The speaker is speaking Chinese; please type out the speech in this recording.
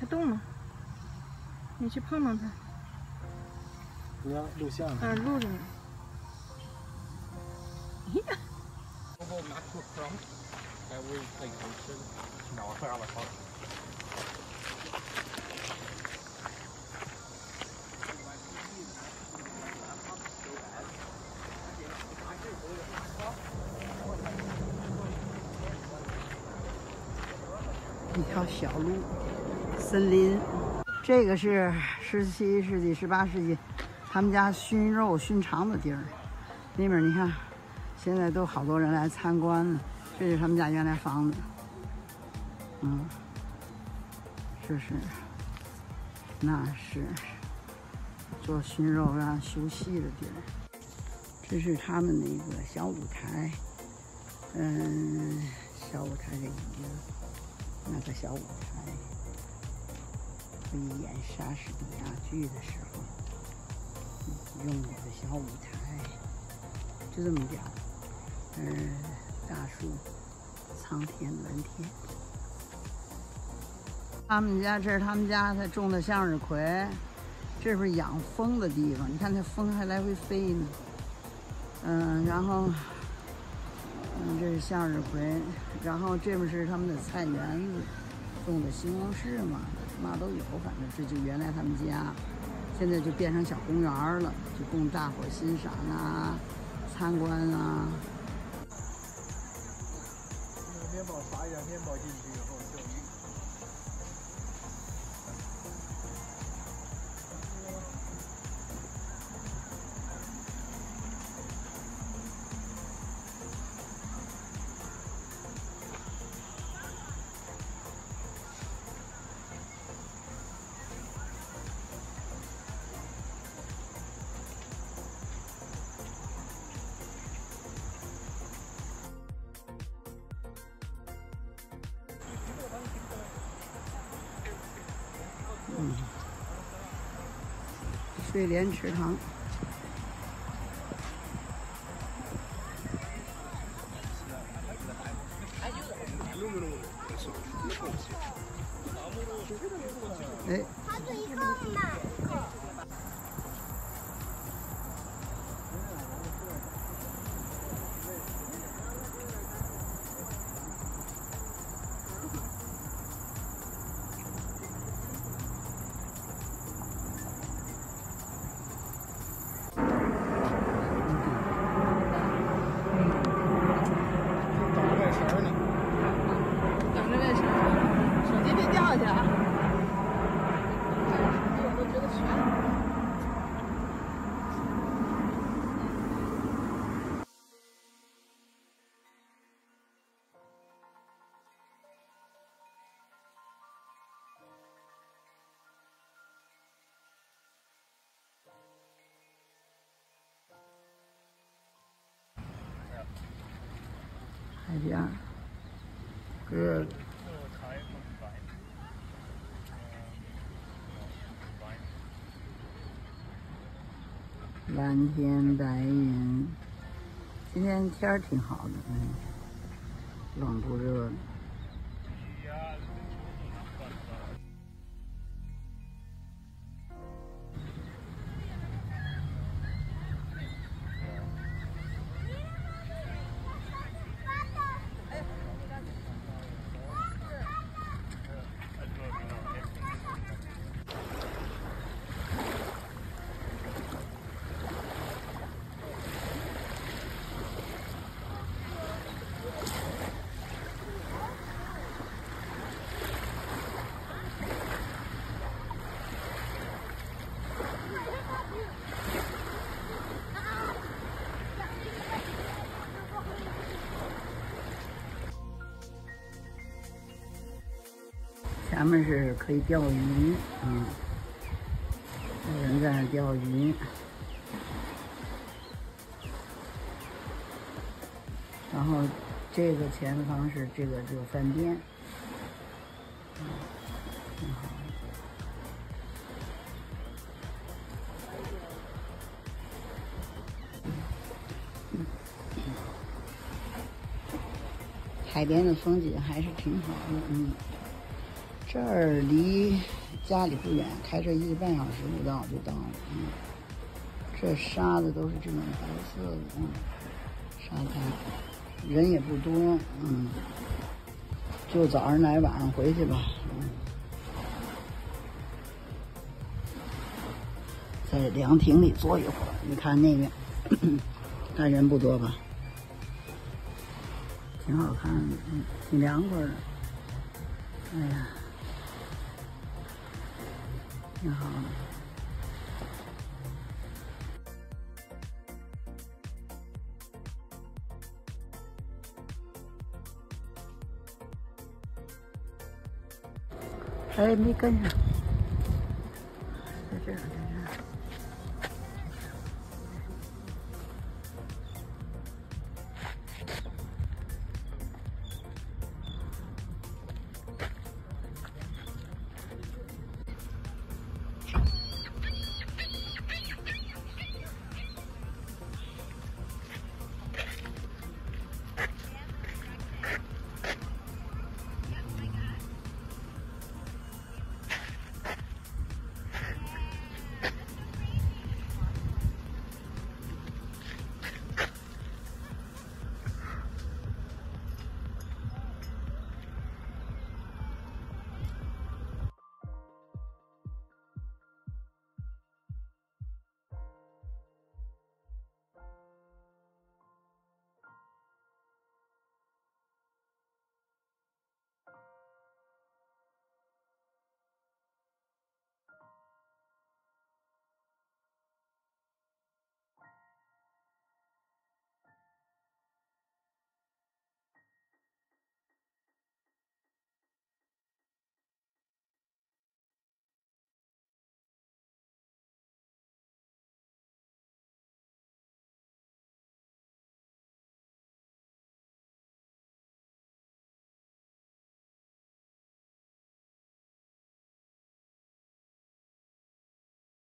它动了，你去碰碰它。你要录像。嗯，录着呢。呀。一条小路，森林。这个是十七世纪、十八世纪他们家熏肉、熏肠的地儿。那边你看，现在都好多人来参观了。这是他们家原来房子，嗯，这是，那是做熏肉啊、休息的地儿。这是他们那个小舞台，嗯，小舞台的椅子。那个小舞台，可以演莎士比亚剧的时候用过的小舞台，就这么讲。嗯，大树，苍天蓝天。他们家这是他们家他种的向日葵，这是养蜂的地方。你看那蜂还来回飞呢。嗯，然后。嗯，这是向日葵，然后这边是他们的菜园子，种的西红柿嘛，嘛都有。反正这就原来他们家，现在就变成小公园了，就供大伙欣赏啊、参观啊。面包撒一点面包进去以后。睡莲池塘。哎。海边，哥。蓝天白云，今天天儿挺好的，嗯，冷不热的。前面是可以钓鱼，嗯，有人在那钓鱼。然后这个前方是这个这个饭店，挺好。海边的风景还是挺好的，嗯。这儿离家里不远，开车一个半小时不到就到了。嗯，这沙子都是这种白色的，嗯，沙滩，人也不多，嗯，就早上来，晚上回去吧。嗯，在凉亭里坐一会儿，你看那边，看人不多吧？挺好看的，嗯，挺凉快的。哎呀。挺好的。还没跟上，在这儿。